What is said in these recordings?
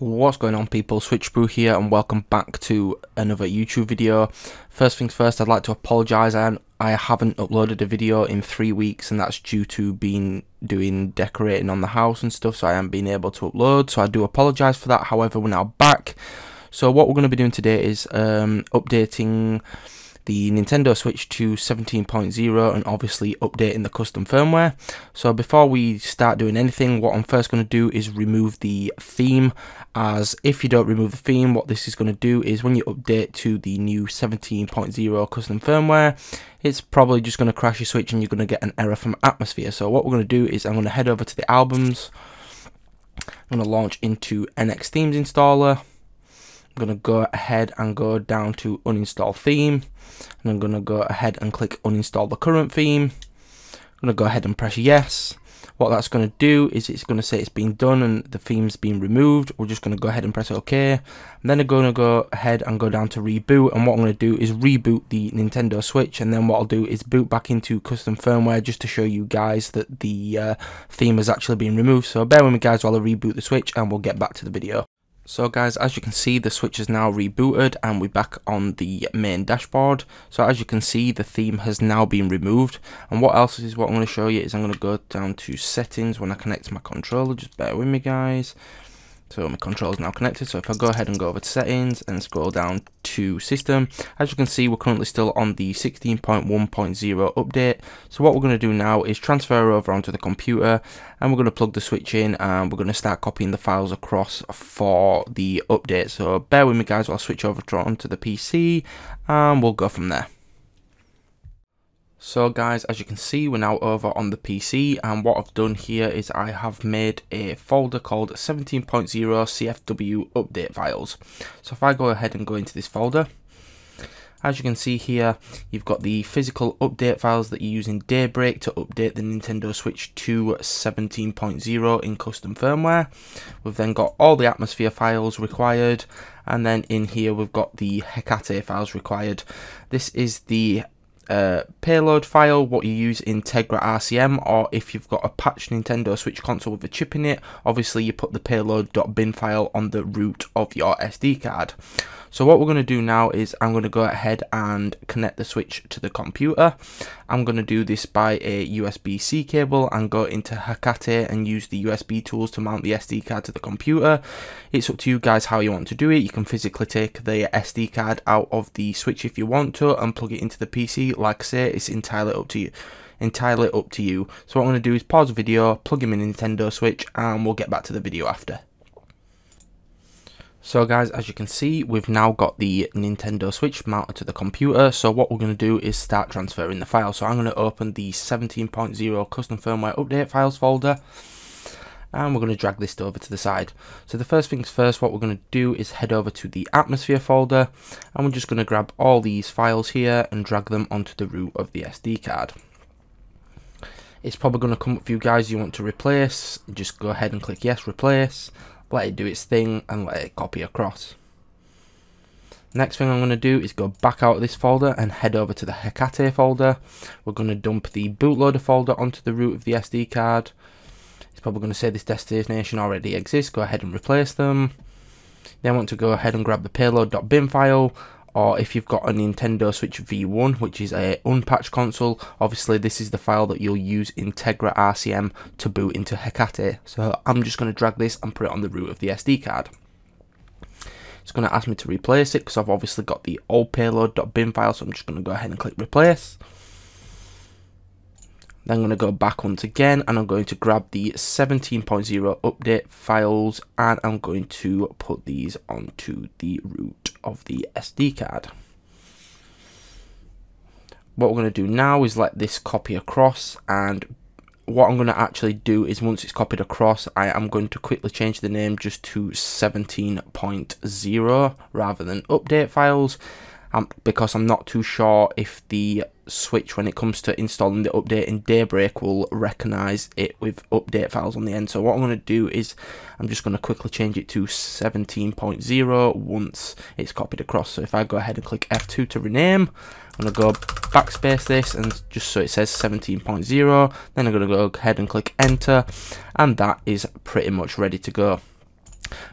What's going on people, Switch Brew here and welcome back to another YouTube video. First things first, I'd like to apologise, I, I haven't uploaded a video in three weeks and that's due to being doing decorating on the house and stuff, so I haven't been able to upload, so I do apologise for that, however we're now back. So what we're going to be doing today is um, updating the Nintendo Switch to 17.0 and obviously updating the custom firmware. So before we start doing anything, what I'm first going to do is remove the theme as if you don't remove the theme, what this is going to do is when you update to the new 17.0 custom firmware, it's probably just going to crash your Switch and you're going to get an error from Atmosphere. So what we're going to do is I'm going to head over to the albums, I'm going to launch into NX Themes installer, going to go ahead and go down to uninstall theme and I'm going to go ahead and click uninstall the current theme. I'm going to go ahead and press yes. What that's going to do is it's going to say it's been done and the theme's been removed. We're just going to go ahead and press OK. And then I'm going to go ahead and go down to reboot. And what I'm going to do is reboot the Nintendo Switch. And then what I'll do is boot back into custom firmware just to show you guys that the uh, theme has actually been removed. So bear with me guys while I reboot the Switch and we'll get back to the video. So guys, as you can see, the Switch is now rebooted and we're back on the main dashboard. So as you can see, the theme has now been removed. And what else is what I'm going to show you is I'm going to go down to settings when I connect my controller. Just bear with me guys. So my controller is now connected. So if I go ahead and go over to settings and scroll down to system, as you can see, we're currently still on the 16.1.0 update. So what we're going to do now is transfer over onto the computer and we're going to plug the switch in and we're going to start copying the files across for the update. So bear with me guys, I'll switch over onto the PC and we'll go from there. So guys, as you can see, we're now over on the PC and what I've done here is I have made a folder called 17.0 CFW update files. So if I go ahead and go into this folder, as you can see here, you've got the physical update files that you use in Daybreak to update the Nintendo Switch to 17.0 in custom firmware. We've then got all the atmosphere files required, and then in here we've got the Hekate files required. This is the uh, payload file, what you use in Tegra RCM, or if you've got a patched Nintendo Switch console with a chip in it, obviously you put the payload.bin file on the root of your SD card. So what we're going to do now is I'm going to go ahead and connect the switch to the computer. I'm going to do this by a USB-C cable and go into Hekate and use the USB tools to mount the SD card to the computer. It's up to you guys how you want to do it. You can physically take the SD card out of the switch if you want to and plug it into the PC. Like I say, it's entirely up to you entirely up to you. So what I'm going to do is pause the video, plug in my Nintendo Switch, and we'll get back to the video after. So guys, as you can see, we've now got the Nintendo Switch mounted to the computer. So what we're going to do is start transferring the files. So I'm going to open the 17.0 custom firmware update files folder. And we're going to drag this over to the side. So the first things first, what we're going to do is head over to the atmosphere folder. And we're just going to grab all these files here and drag them onto the root of the SD card. It's probably going to come up for you guys you want to replace. Just go ahead and click yes, replace let it do its thing and let it copy across. Next thing I'm going to do is go back out of this folder and head over to the Hekate folder. We're going to dump the bootloader folder onto the root of the SD card. It's probably going to say this destination already exists. Go ahead and replace them. Then I want to go ahead and grab the payload.bin file or if you've got a Nintendo Switch V1 which is a unpatched console obviously this is the file that you'll use Integra RCM to boot into Hekate. So I'm just going to drag this and put it on the root of the SD card. It's going to ask me to replace it because I've obviously got the old payload.bin file so I'm just going to go ahead and click replace then I'm going to go back once again and I'm going to grab the 17.0 update files and I'm going to put these onto the root of the SD card. What we're going to do now is let this copy across and what I'm going to actually do is once it's copied across, I am going to quickly change the name just to 17.0 rather than update files um, because I'm not too sure if the Switch, when it comes to installing the update in Daybreak, will recognize it with update files on the end. So what I'm going to do is I'm just going to quickly change it to 17.0 once it's copied across. So if I go ahead and click F2 to rename, I'm going to go backspace this and just so it says 17.0, then I'm going to go ahead and click enter, and that is pretty much ready to go.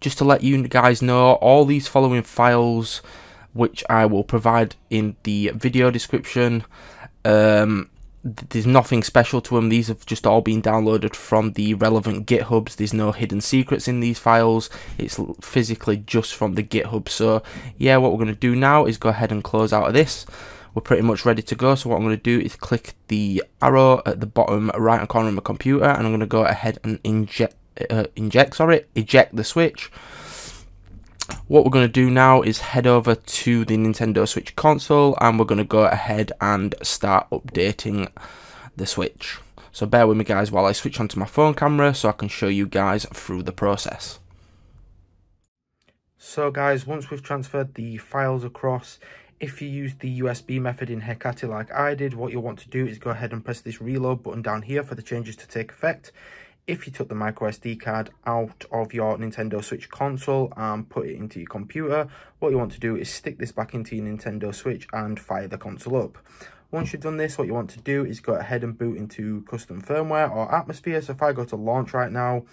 just to let you guys know, all these following files, which I will provide in the video description, um, there's nothing special to them. These have just all been downloaded from the relevant GitHubs. There's no hidden secrets in these files. It's physically just from the GitHub. So yeah, what we're going to do now is go ahead and close out of this. We're pretty much ready to go. So what I'm going to do is click the arrow at the bottom right hand corner of my computer, and I'm going to go ahead and inject, uh, inject, sorry, eject the switch. What we're going to do now is head over to the Nintendo Switch console and we're going to go ahead and start updating the Switch. So bear with me guys while I switch onto my phone camera so I can show you guys through the process. So guys, once we've transferred the files across, if you use the USB method in Hekate like I did, what you'll want to do is go ahead and press this reload button down here for the changes to take effect if you took the micro SD card out of your Nintendo Switch console and put it into your computer, what you want to do is stick this back into your Nintendo Switch and fire the console up. Once you've done this, what you want to do is go ahead and boot into custom firmware or atmosphere. So if I go to launch right now,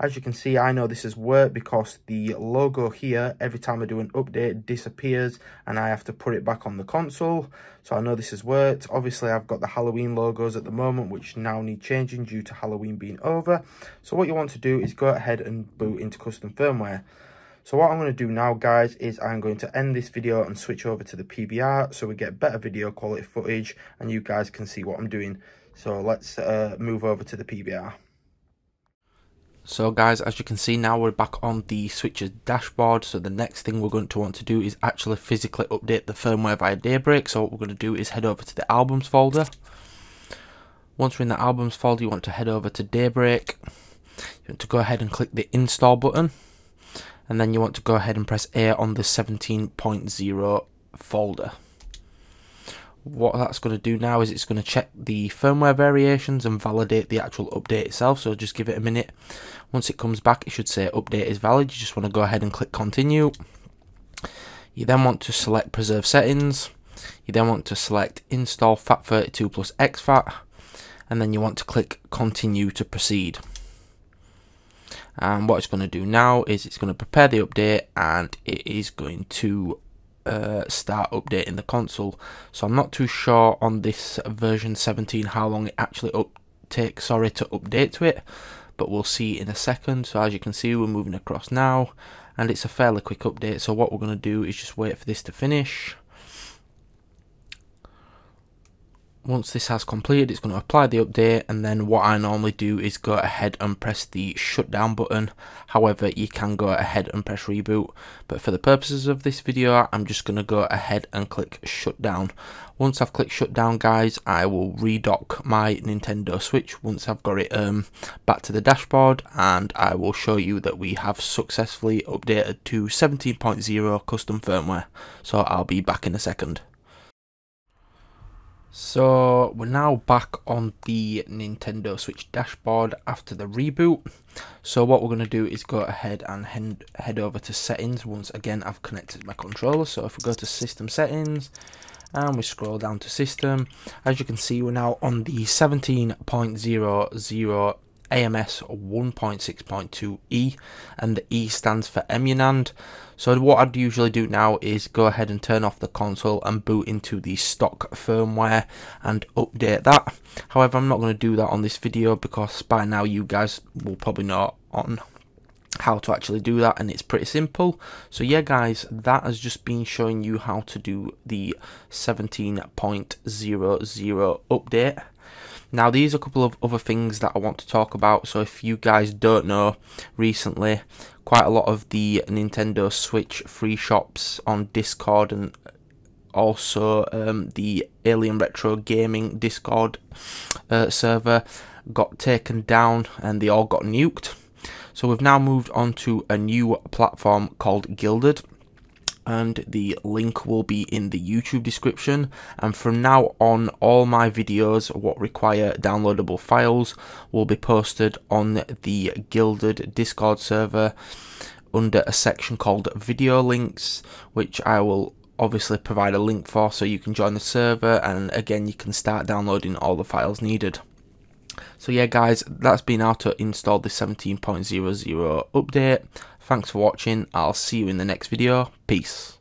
as you can see, I know this has worked because the logo here, every time I do an update, disappears and I have to put it back on the console. So I know this has worked. Obviously, I've got the Halloween logos at the moment, which now need changing due to Halloween being over. So what you want to do is go ahead and boot into custom firmware. So what I'm going to do now, guys, is I'm going to end this video and switch over to the PBR so we get better video quality footage and you guys can see what I'm doing. So let's uh, move over to the PBR. So guys, as you can see now we're back on the Switch's dashboard. So the next thing we're going to want to do is actually physically update the firmware via Daybreak. So what we're going to do is head over to the albums folder. Once we're in the albums folder, you want to head over to Daybreak. You want to go ahead and click the install button. And then you want to go ahead and press A on the 17.0 folder what that's going to do now is it's going to check the firmware variations and validate the actual update itself so just give it a minute once it comes back it should say update is valid. You just want to go ahead and click continue. You then want to select preserve settings. You then want to select install FAT32 plus exFAT and then you want to click continue to proceed. And what it's going to do now is it's going to prepare the update and it is going to uh, start updating the console. So I'm not too sure on this version 17 how long it actually up takes sorry to update to it, but we'll see in a second. So as you can see, we're moving across now, and it's a fairly quick update. So what we're going to do is just wait for this to finish. Once this has completed it's going to apply the update and then what I normally do is go ahead and press the shutdown button. However you can go ahead and press reboot. But for the purposes of this video I'm just going to go ahead and click shutdown. Once I've clicked shutdown guys I will redock my Nintendo Switch once I've got it um, back to the dashboard and I will show you that we have successfully updated to 17.0 custom firmware. So I'll be back in a second so we're now back on the Nintendo Switch dashboard after the reboot. So what we're going to do is go ahead and head, over to settings. Once again, I've connected my controller. So if we go to system settings and we scroll down to system, as you can see, we're now on the 17.00 AMS 1.6.2E and the E stands for Emunand. So what I'd usually do now is go ahead and turn off the console and boot into the stock firmware and update that. However, I'm not going to do that on this video because by now you guys will probably know on how to actually do that and it's pretty simple so yeah guys that has just been showing you how to do the 17.00 update now, these are a couple of other things that I want to talk about. So, if you guys don't know, recently, quite a lot of the Nintendo Switch free shops on Discord and also um, the Alien Retro Gaming Discord uh, server got taken down and they all got nuked. So, we've now moved on to a new platform called Guilded and the link will be in the YouTube description and from now on all my videos what require downloadable files will be posted on the Guilded Discord server under a section called video links which I will obviously provide a link for so you can join the server and again you can start downloading all the files needed. So yeah guys, that's been how to install the 17.00 update. Thanks for watching. I'll see you in the next video. Peace.